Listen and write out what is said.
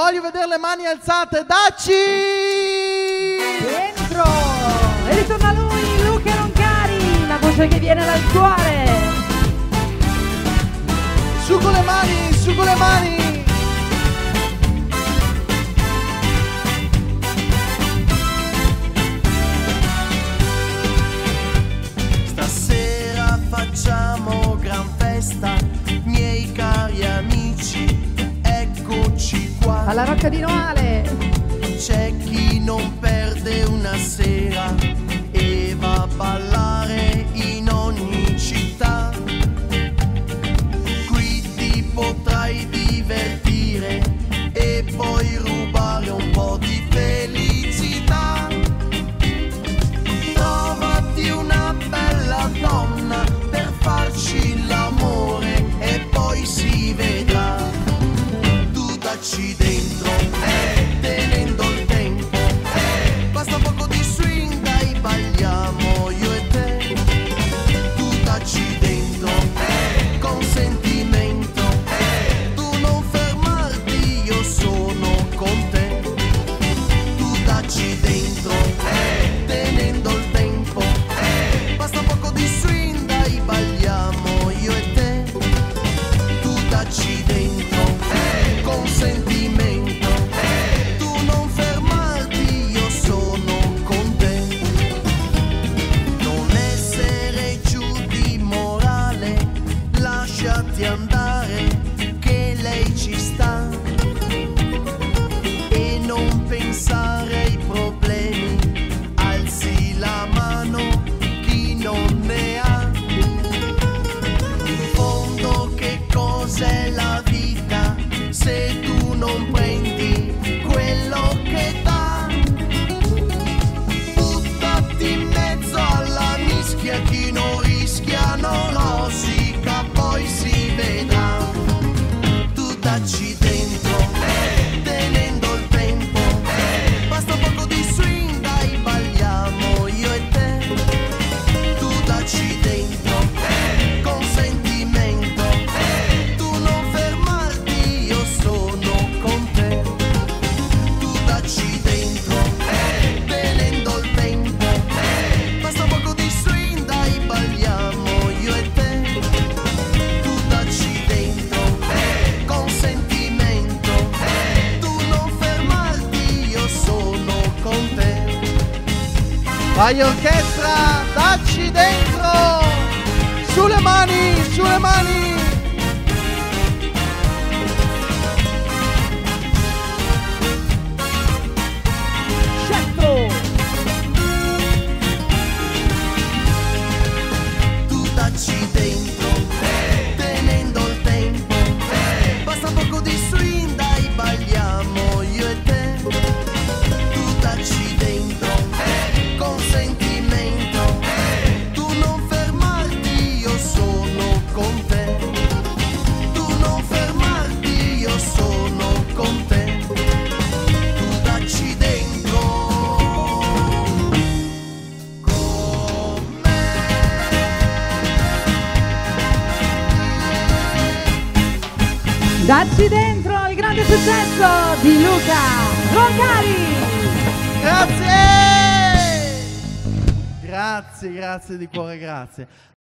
Voglio vedere le mani alzate, dacci! Dentro! E ritorna lui, Luca Roncari, la voce che viene dal cuore! Su con le mani, su con le mani! alla Rocca di Noale. C'è chi non perde una sera ci sta. Vai orchestra, dacci dentro! Sulle mani, Dacci dentro il grande successo di Luca Roncari. Grazie! Grazie, grazie di cuore, grazie.